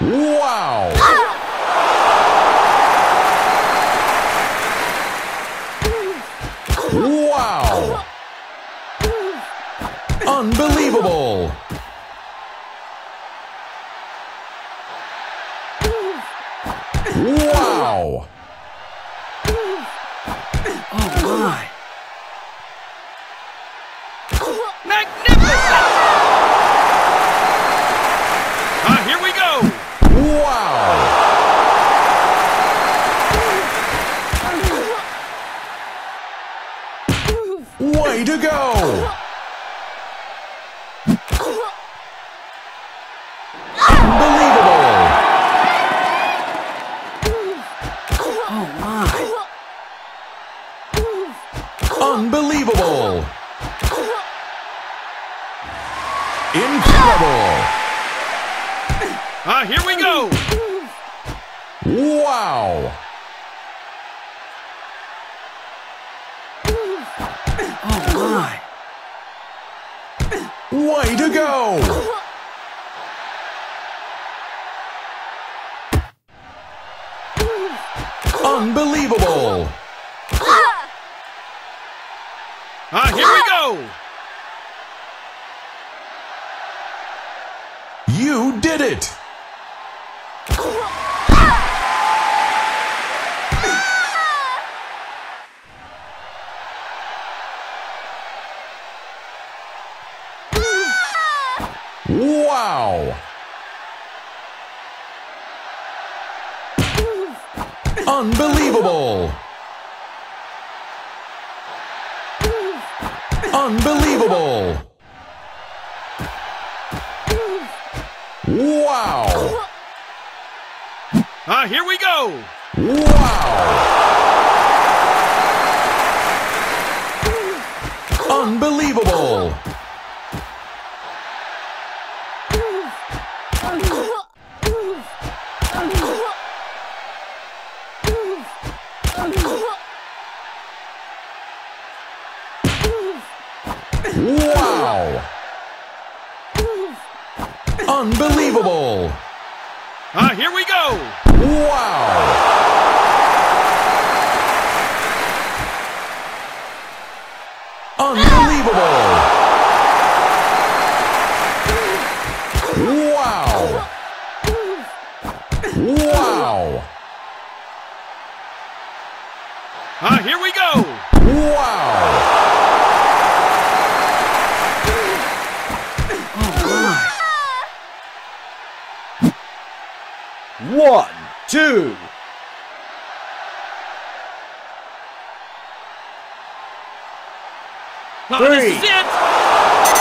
Wow! wow! Unbelievable! wow! Oh my! Unbelievable! Oh my! Unbelievable! Incredible! Ah, here we go! Wow! Oh my! Way to go! Unbelievable! Ah, here we go! You did it! Wow! Unbelievable! Unbelievable! Wow! Ah, here we go! Wow! Unbelievable! Ah, here we go! Wow! Unbelievable! Two. Oh, Three. it!